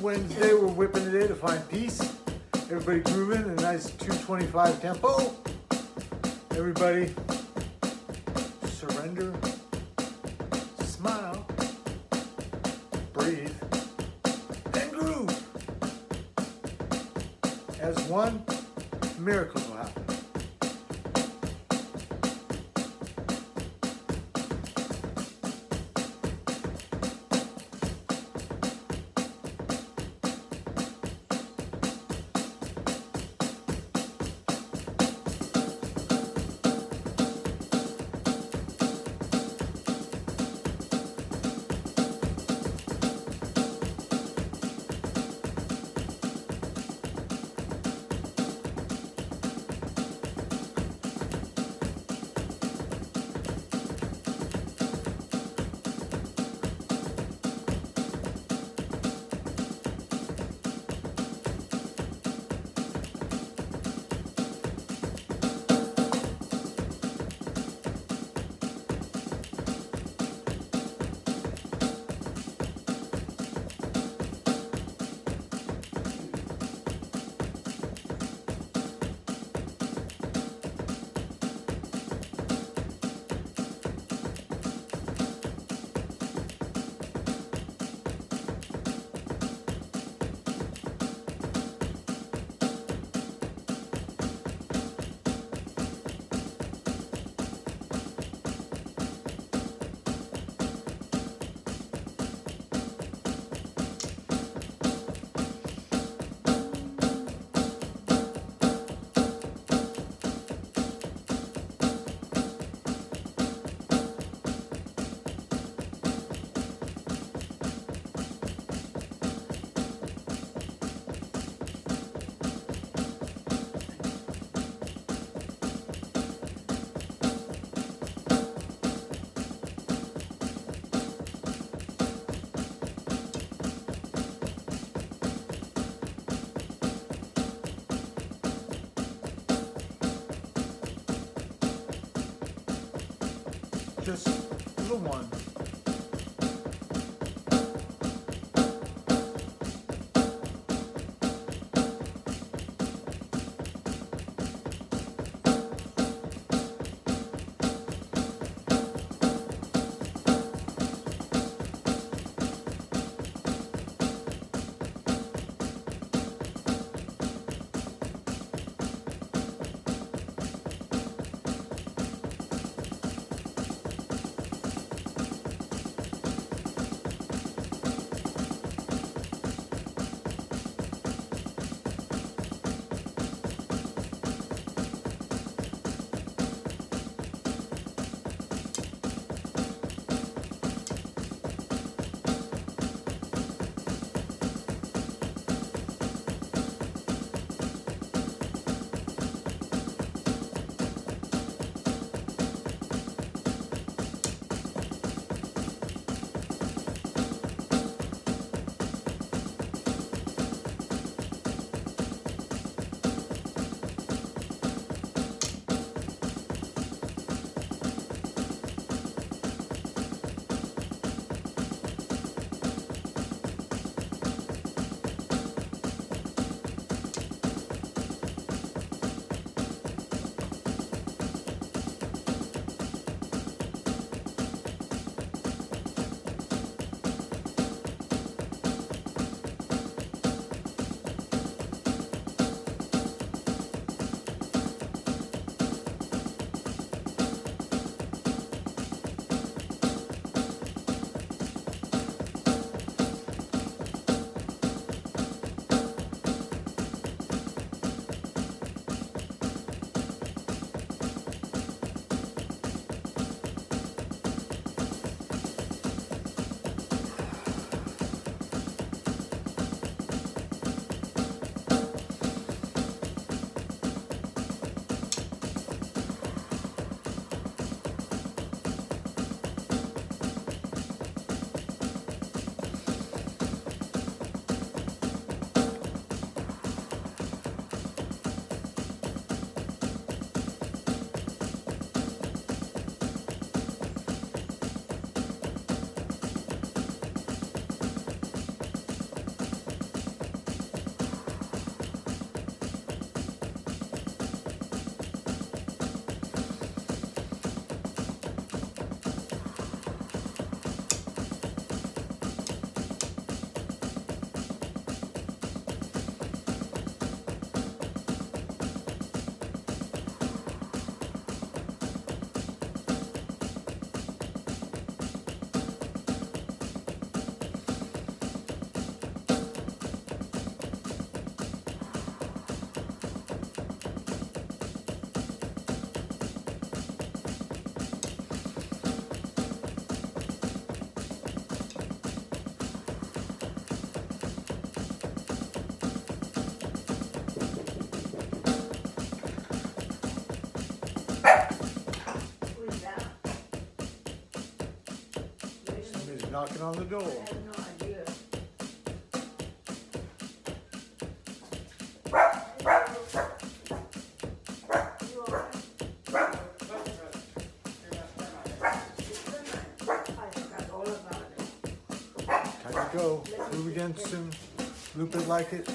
Wednesday. We're whipping in to find peace. Everybody grooving a nice 225 tempo. Everybody surrender, smile, breathe, and groove. As one, miracles just the one. Knocking on the door. I have no idea. You all right? I forgot all about it. Time to go. Move again soon. Loop it like it.